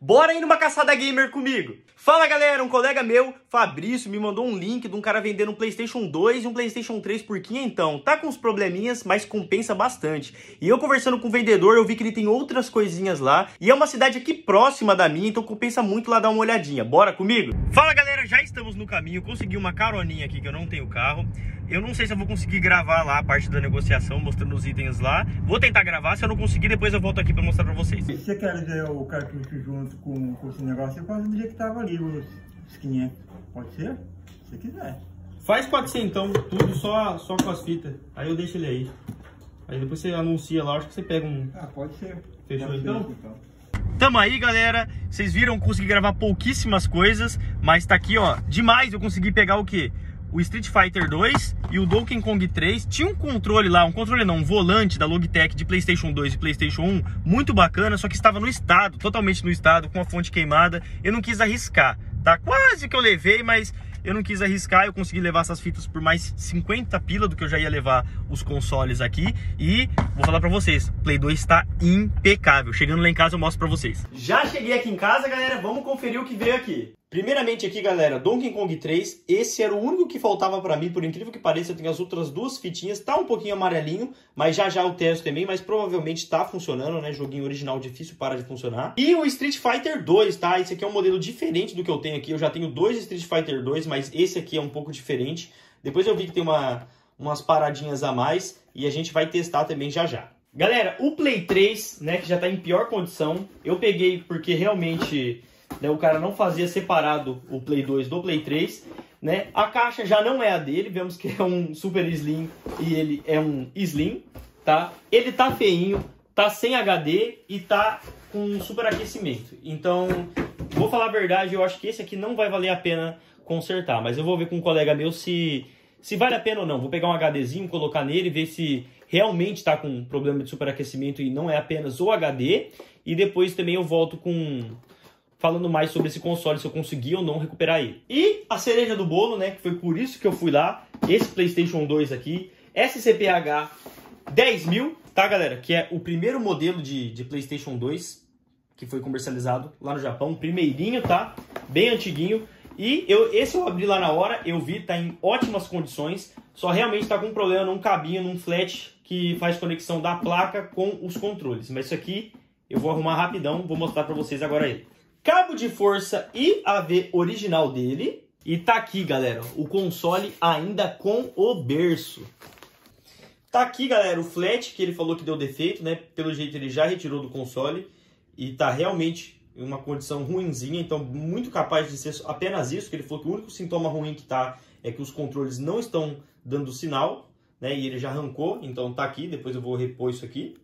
Bora ir numa caçada gamer comigo! Fala galera, um colega meu, Fabrício, me mandou um link de um cara vendendo um Playstation 2 e um Playstation 3 por então. Tá com uns probleminhas, mas compensa bastante. E eu conversando com o vendedor, eu vi que ele tem outras coisinhas lá. E é uma cidade aqui próxima da minha, então compensa muito lá dar uma olhadinha. Bora comigo? Fala galera, já estamos no caminho. Consegui uma caroninha aqui que eu não tenho carro. Eu não sei se eu vou conseguir gravar lá a parte da negociação, mostrando os itens lá. Vou tentar gravar, se eu não conseguir, depois eu volto aqui pra mostrar pra vocês. Você quer ver o cartucho junto com, esse negócio, você pode dizer que tava ali os, os 500. Pode ser? Se você quiser. Faz 400 então, tudo só, só com as fitas. Aí eu deixo ele aí. Aí depois você anuncia lá, acho que você pega um... Ah, pode ser. Fechou Pode ser, então? Tamo aí, galera. Vocês viram, consegui gravar pouquíssimas coisas, mas tá aqui, ó, demais eu consegui pegar o quê? O Street Fighter 2 e o Donkey Kong 3. Tinha um controle lá, um controle não, um volante da Logitech de Playstation 2 e Playstation 1, muito bacana, só que estava no estado, totalmente no estado, com a fonte queimada. Eu não quis arriscar, tá? Quase que eu levei, mas eu não quis arriscar, eu consegui levar essas fitas por mais 50 pila do que eu já ia levar os consoles aqui. E vou falar pra vocês, Play 2 está impecável. Chegando lá em casa eu mostro pra vocês. Já cheguei aqui em casa, galera, vamos conferir o que veio aqui. Primeiramente aqui, galera, Donkey Kong 3, esse era o único que faltava pra mim, por incrível que pareça, eu tenho as outras duas fitinhas, tá um pouquinho amarelinho, mas já já eu testo também, mas provavelmente tá funcionando, né, joguinho original difícil para de funcionar. E o Street Fighter 2, tá, esse aqui é um modelo diferente do que eu tenho aqui, eu já tenho dois Street Fighter 2, mas esse aqui é um pouco diferente. Depois eu vi que tem uma, umas paradinhas a mais e a gente vai testar também já já. Galera, o Play 3, né, que já tá em pior condição, eu peguei porque realmente né, o cara não fazia separado o Play 2 do Play 3, né? A caixa já não é a dele, vemos que é um Super Slim e ele é um Slim, tá? Ele tá feinho, tá sem HD e tá com superaquecimento. Então, vou falar a verdade, eu acho que esse aqui não vai valer a pena consertar, mas eu vou ver com um colega meu se se vale a pena ou não. Vou pegar um HDzinho, colocar nele, ver se realmente está com problema de superaquecimento e não é apenas o HD. E depois também eu volto com falando mais sobre esse console, se eu conseguir ou não recuperar ele. E a cereja do bolo, né, que foi por isso que eu fui lá, esse PlayStation 2 aqui, SCPH 10 mil, tá galera? Que é o primeiro modelo de, de PlayStation 2 que foi comercializado lá no Japão, primeirinho, tá? Bem antiguinho. E eu, esse eu abri lá na hora, eu vi, tá em ótimas condições, só realmente tá com um problema num cabinho, num flat que faz conexão da placa com os controles. Mas isso aqui eu vou arrumar rapidão, vou mostrar para vocês agora ele cabo de força e AV original dele. E tá aqui, galera, o console ainda com o berço. Tá aqui, galera, o flat que ele falou que deu defeito, né? Pelo jeito ele já retirou do console e tá realmente em uma condição ruinzinha, então muito capaz de ser apenas isso, que ele falou que o único sintoma ruim que tá é que os controles não estão dando sinal, né? E ele já arrancou, então tá aqui, depois eu vou repor isso aqui.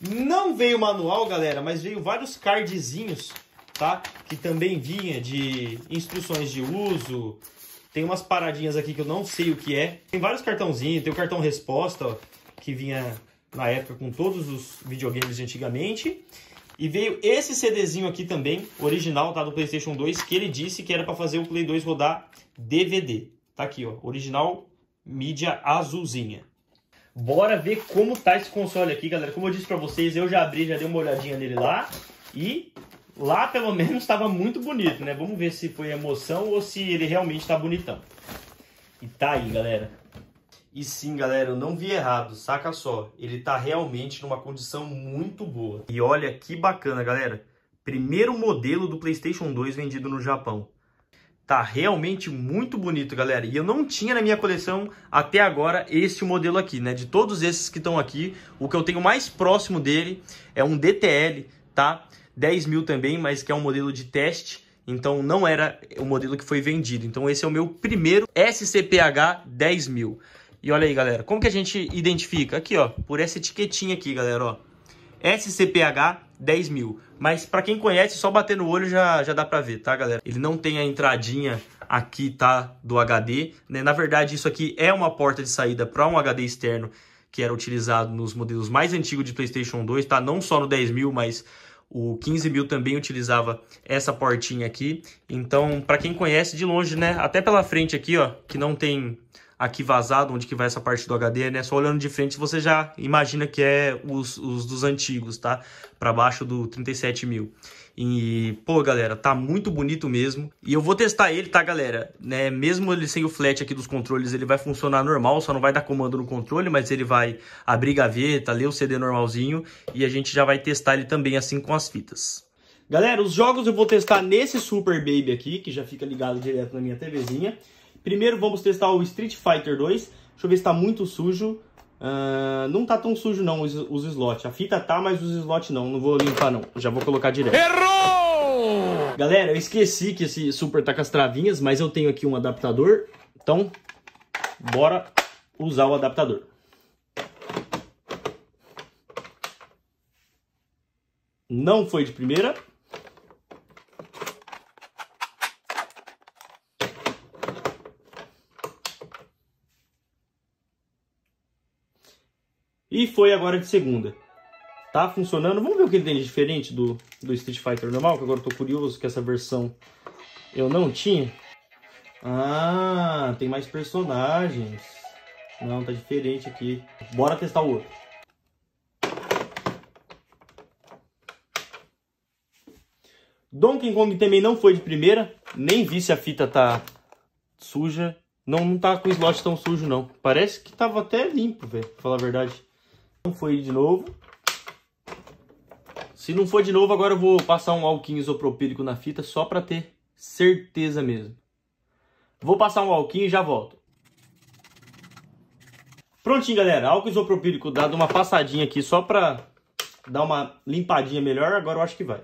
Não veio manual, galera, mas veio vários cardzinhos tá? Que também vinha de instruções de uso. Tem umas paradinhas aqui que eu não sei o que é. Tem vários cartãozinhos, tem o cartão resposta, ó, que vinha na época com todos os videogames de antigamente. E veio esse CDzinho aqui também, original, tá? Do PlayStation 2, que ele disse que era para fazer o Play 2 rodar DVD. Tá aqui, ó, original mídia azulzinha. Bora ver como tá esse console aqui, galera. Como eu disse para vocês, eu já abri, já dei uma olhadinha nele lá. E Lá, pelo menos, estava muito bonito, né? Vamos ver se foi emoção ou se ele realmente está bonitão. E tá aí, galera. E sim, galera, eu não vi errado, saca só. Ele tá realmente numa condição muito boa. E olha que bacana, galera. Primeiro modelo do PlayStation 2 vendido no Japão. Tá realmente muito bonito, galera. E eu não tinha na minha coleção até agora este modelo aqui, né? De todos esses que estão aqui, o que eu tenho mais próximo dele é um DTL, tá? 10 mil também, mas que é um modelo de teste, então não era o modelo que foi vendido. Então esse é o meu primeiro SCPH 10 mil. E olha aí, galera, como que a gente identifica? Aqui, ó, por essa etiquetinha aqui, galera, ó. SCPH 10 mil. Mas para quem conhece, só bater no olho já, já dá pra ver, tá, galera? Ele não tem a entradinha aqui, tá, do HD. Né? Na verdade, isso aqui é uma porta de saída para um HD externo que era utilizado nos modelos mais antigos de PlayStation 2, tá? Não só no 10 mil, mas o 15 mil também utilizava essa portinha aqui. Então, para quem conhece de longe, né? Até pela frente aqui, ó, que não tem aqui vazado onde que vai essa parte do HD, né? Só olhando de frente você já imagina que é os, os dos antigos, tá? Para baixo do 37 mil. E, pô, galera, tá muito bonito mesmo. E eu vou testar ele, tá, galera? Né, mesmo ele sem o flat aqui dos controles, ele vai funcionar normal, só não vai dar comando no controle, mas ele vai abrir gaveta, ler o CD normalzinho e a gente já vai testar ele também assim com as fitas. Galera, os jogos eu vou testar nesse Super Baby aqui, que já fica ligado direto na minha TVzinha. Primeiro vamos testar o Street Fighter 2. Deixa eu ver se tá muito sujo. Uh, não tá tão sujo não os, os slots. A fita tá, mas os slots não. Não vou limpar não. Já vou colocar direto. Errou! Galera, eu esqueci que esse Super tá com as travinhas, mas eu tenho aqui um adaptador. Então, bora usar o adaptador. Não foi de primeira. E foi agora de segunda. Tá funcionando. Vamos ver o que ele tem de diferente do, do Street Fighter normal, que agora eu tô curioso que essa versão eu não tinha. Ah, tem mais personagens. Não, tá diferente aqui. Bora testar o outro. Donkey Kong também não foi de primeira. Nem vi se a fita tá suja. Não, não tá com o slot tão sujo, não. Parece que tava até limpo, velho, pra falar a verdade. Não foi de novo. Se não for de novo, agora eu vou passar um alquinho isopropílico na fita só para ter certeza mesmo. Vou passar um alquinho e já volto. Prontinho, galera. Álcool isopropílico dado uma passadinha aqui só para dar uma limpadinha melhor. Agora eu acho que vai.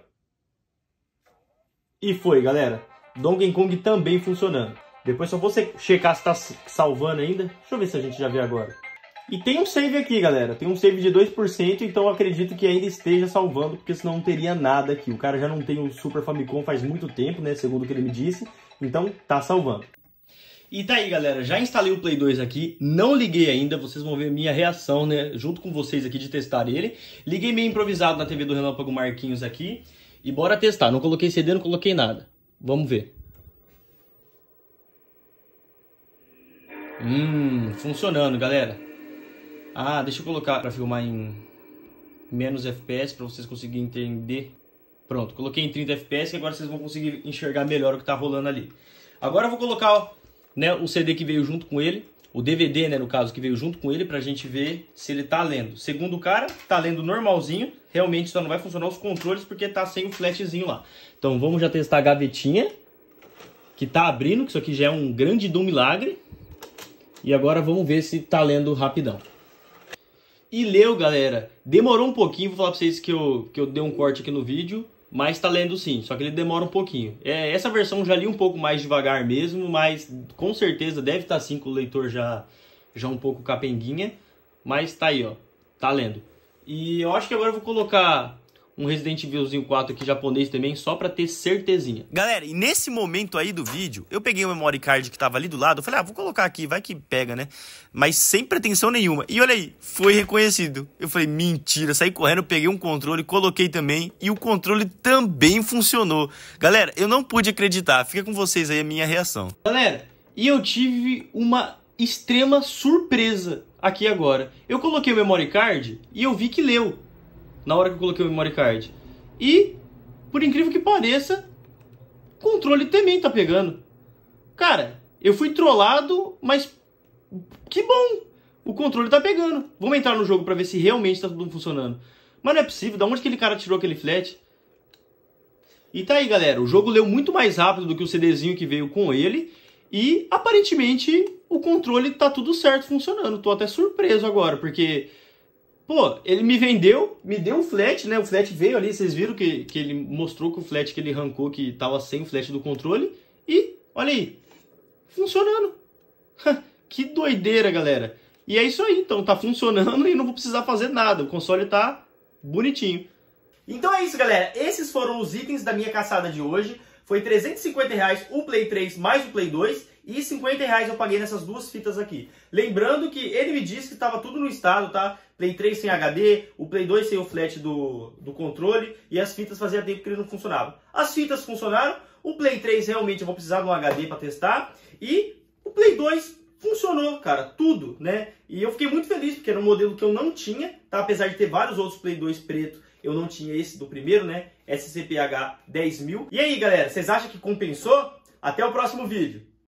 E foi, galera. Donkey Kong também funcionando. Depois só vou checar se tá salvando ainda. Deixa eu ver se a gente já vê agora. E tem um save aqui, galera. Tem um save de 2%, então acredito que ainda esteja salvando, porque senão não teria nada aqui. O cara já não tem o Super Famicom faz muito tempo, né? Segundo o que ele me disse. Então, tá salvando. E tá aí, galera. Já instalei o Play 2 aqui. Não liguei ainda. Vocês vão ver minha reação, né? Junto com vocês aqui de testar ele. Liguei meio improvisado na TV do Relâmpago Marquinhos aqui. E bora testar. Não coloquei CD, não coloquei nada. Vamos ver. Hum, funcionando, galera. Ah, deixa eu colocar para filmar em menos FPS para vocês conseguirem entender. Pronto, coloquei em 30 FPS e agora vocês vão conseguir enxergar melhor o que está rolando ali. Agora eu vou colocar né, o CD que veio junto com ele, o DVD, né, no caso, que veio junto com ele, para a gente ver se ele está lendo. Segundo o cara, está lendo normalzinho, realmente só não vai funcionar os controles porque está sem o flashzinho lá. Então vamos já testar a gavetinha, que está abrindo, que isso aqui já é um grande do milagre. E agora vamos ver se está lendo rapidão e leu, galera. Demorou um pouquinho, vou falar pra vocês que eu, que eu dei um corte aqui no vídeo, mas tá lendo sim, só que ele demora um pouquinho. É, essa versão já li um pouco mais devagar mesmo, mas com certeza deve estar tá, sim com o leitor já, já um pouco capenguinha, mas tá aí, ó, tá lendo. E eu acho que agora eu vou colocar um Resident Evilzinho 4 aqui japonês também, só pra ter certezinha. Galera, e nesse momento aí do vídeo, eu peguei o memory card que tava ali do lado, eu falei, ah, vou colocar aqui, vai que pega, né? Mas sem pretensão nenhuma. E olha aí, foi reconhecido. Eu falei, mentira, saí correndo, peguei um controle, coloquei também, e o controle também funcionou. Galera, eu não pude acreditar, fica com vocês aí a minha reação. Galera, e eu tive uma extrema surpresa aqui agora. Eu coloquei o memory card e eu vi que leu na hora que eu coloquei o memory card. E, por incrível que pareça, o controle também tá pegando. Cara, eu fui trollado, mas que bom! O controle tá pegando. Vamos entrar no jogo para ver se realmente tá tudo funcionando. Mas não é possível, da onde aquele cara tirou aquele flat? E tá aí, galera. O jogo leu muito mais rápido do que o CDzinho que veio com ele. E aparentemente o controle tá tudo certo funcionando. Tô até surpreso agora, porque Pô, ele me vendeu, me deu um flat, né? O flat veio ali, vocês viram que, que ele mostrou que o flat que ele arrancou que tava sem o flat do controle. E, olha aí, funcionando. que doideira, galera. E é isso aí, então tá funcionando e não vou precisar fazer nada. O console tá bonitinho. Então é isso, galera. Esses foram os itens da minha caçada de hoje. Foi 350 reais o Play 3 mais o Play 2 e 50 reais eu paguei nessas duas fitas aqui. Lembrando que ele me disse que estava tudo no estado, tá? Play 3 sem HD, o Play 2 sem o flat do, do controle e as fitas fazia tempo que ele não funcionava. As fitas funcionaram, o Play 3 realmente eu vou precisar de um HD para testar e o Play 2 funcionou, cara, tudo, né? E eu fiquei muito feliz porque era um modelo que eu não tinha, tá? Apesar de ter vários outros Play 2 preto eu não tinha esse do primeiro, né? SCPH 10000. E aí, galera, vocês acham que compensou? Até o próximo vídeo.